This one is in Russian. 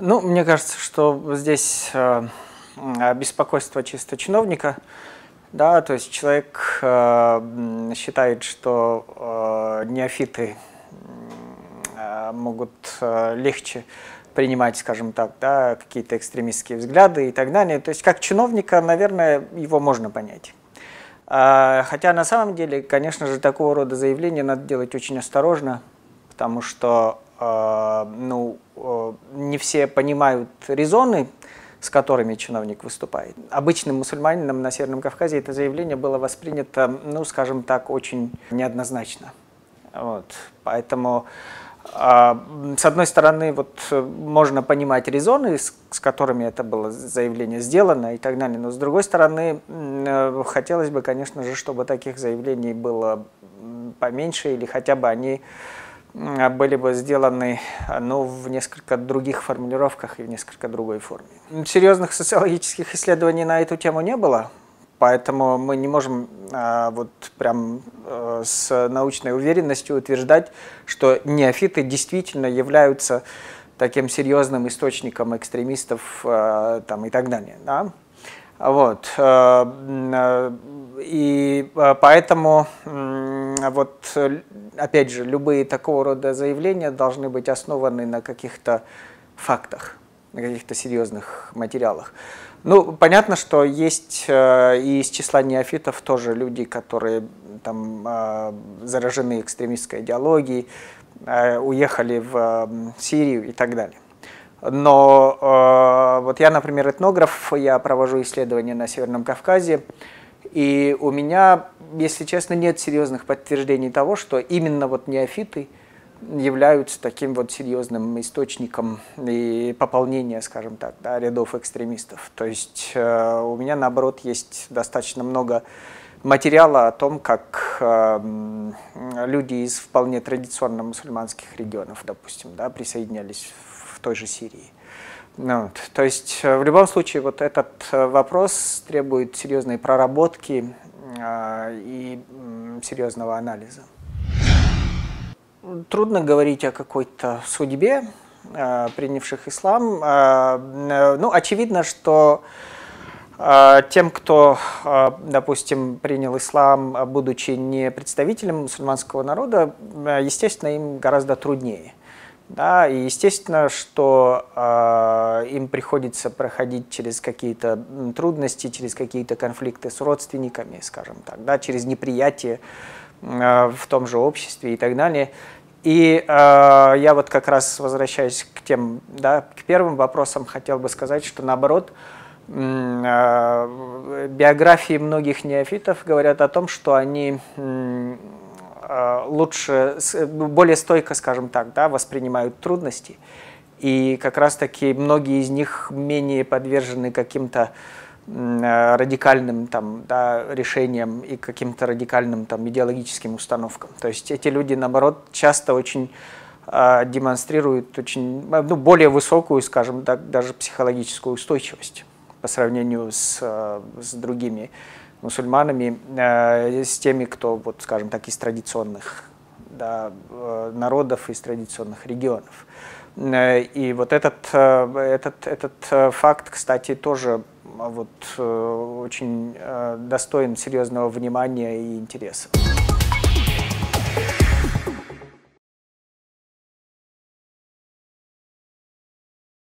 Ну, мне кажется, что здесь э, беспокойство чисто чиновника, да, то есть человек э, считает, что э, неофиты могут легче принимать, скажем так, да, какие-то экстремистские взгляды и так далее. То есть как чиновника, наверное, его можно понять. А, хотя на самом деле, конечно же, такого рода заявления надо делать очень осторожно, потому что ну, не все понимают резоны, с которыми чиновник выступает. Обычным мусульманином на Северном Кавказе это заявление было воспринято, ну, скажем так, очень неоднозначно. Вот. Поэтому а, с одной стороны, вот можно понимать резоны, с, которыми это было заявление сделано и так далее, но с другой стороны, хотелось бы, конечно же, чтобы таких заявлений было поменьше или хотя бы они были бы сделаны ну, в несколько других формулировках и в несколько другой форме. Серьезных социологических исследований на эту тему не было, Поэтому мы не можем а, вот прям а, с научной уверенностью утверждать, что неофиты действительно являются таким серьезным источником экстремистов а, там, и так далее. Да? Вот. А, и поэтому вот опять же любые такого рода заявления должны быть основаны на каких-то фактах, на каких-то серьезных материалах. Ну, понятно, что есть э, и из числа неофитов тоже люди, которые там э, заражены экстремистской идеологией, э, уехали в э, Сирию и так далее. Но э, вот я, например, этнограф, я провожу исследования на Северном Кавказе, и у меня, если честно, нет серьезных подтверждений того, что именно вот неофиты – являются таким вот серьезным источником и пополнения, скажем так, да, рядов экстремистов. То есть э, у меня, наоборот, есть достаточно много материала о том, как э, люди из вполне традиционно мусульманских регионов, допустим, да, присоединялись в той же Сирии. Ну, вот. То есть э, в любом случае вот этот э, вопрос требует серьезной проработки э, и серьезного анализа. Трудно говорить о какой-то судьбе э, принявших ислам. Э, э, ну, очевидно, что тем, кто, допустим, принял ислам, будучи не представителем мусульманского народа, естественно, им гораздо труднее. Да, и естественно, что э, им приходится проходить через какие-то трудности, через какие-то конфликты с родственниками, скажем так, да, через неприятие э, в том же обществе и так далее. И э, я вот как раз возвращаясь к тем, да, к первым вопросам, хотел бы сказать, что наоборот, э, биографии многих неофитов говорят о том, что они э, лучше, более стойко, скажем так, да, воспринимают трудности. И как раз-таки многие из них менее подвержены каким-то Э, радикальным там, да, решениям и каким-то радикальным там, идеологическим установкам. То есть эти люди, наоборот, часто очень э, демонстрируют очень, ну, более высокую, скажем так, даже психологическую устойчивость по сравнению с, э, с другими мусульманами, э, с теми, кто, вот, скажем так, из традиционных да, э, народов, из традиционных регионов. Э, и вот этот, этот, этот факт, кстати, тоже вот, очень достоин серьезного внимания и интереса.